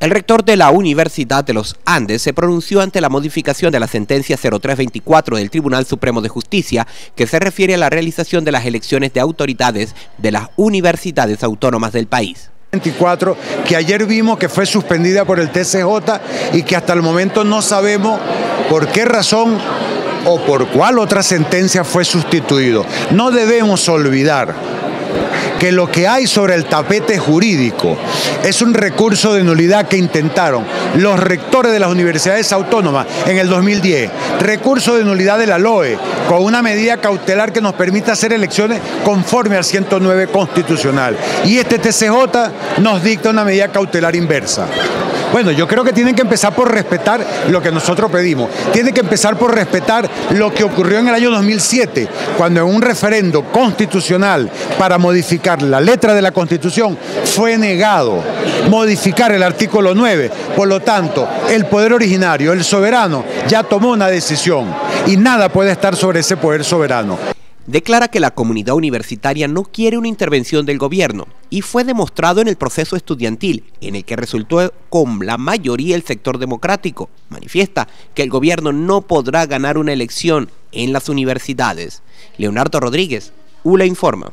El rector de la Universidad de los Andes se pronunció ante la modificación de la sentencia 0324 del Tribunal Supremo de Justicia que se refiere a la realización de las elecciones de autoridades de las universidades autónomas del país. 24 que ayer vimos que fue suspendida por el TCJ y que hasta el momento no sabemos por qué razón o por cuál otra sentencia fue sustituido. No debemos olvidar que lo que hay sobre el tapete jurídico es un recurso de nulidad que intentaron los rectores de las universidades autónomas en el 2010, recurso de nulidad de la LOE, con una medida cautelar que nos permita hacer elecciones conforme al 109 constitucional. Y este TCJ nos dicta una medida cautelar inversa. Bueno, yo creo que tienen que empezar por respetar lo que nosotros pedimos. Tienen que empezar por respetar lo que ocurrió en el año 2007, cuando en un referendo constitucional para modificar la letra de la Constitución fue negado modificar el artículo 9. Por lo tanto, el poder originario, el soberano, ya tomó una decisión y nada puede estar sobre ese poder soberano declara que la comunidad universitaria no quiere una intervención del gobierno y fue demostrado en el proceso estudiantil, en el que resultó con la mayoría el sector democrático. Manifiesta que el gobierno no podrá ganar una elección en las universidades. Leonardo Rodríguez, ULA informa.